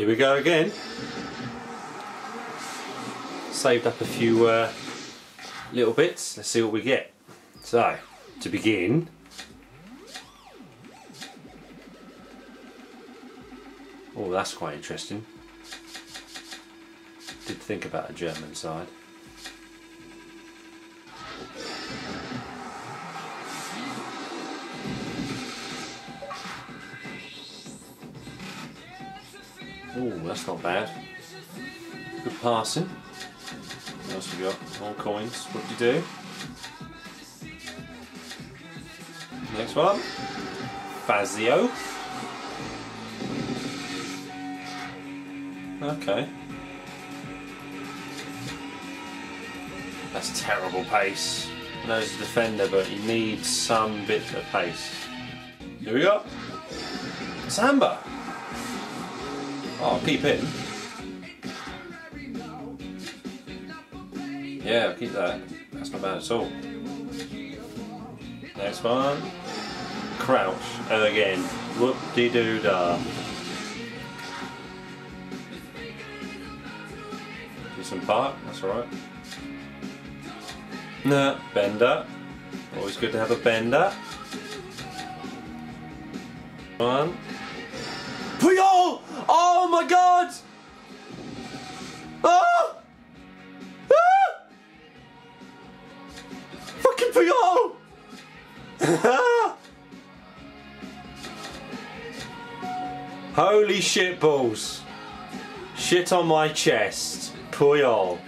Here we go again. Saved up a few uh, little bits. Let's see what we get. So, to begin, oh, that's quite interesting. Did think about a German side. Oh, that's not bad. Good passing. What else we got? More coins. What do you do? Next one. Fazio. Okay. That's terrible pace. I know he's a defender, but he needs some bit of pace. Here we go. Samba. Oh, keep him. Yeah, I'll keep that. That's not bad at all. Next one. Crouch. And again. Whoop de doo da. Do some park, that's alright. Nah, bender. Always good to have a bender. One. Puyol! Oh Fucking Puyol! Holy shit balls. Shit on my chest. Puyol.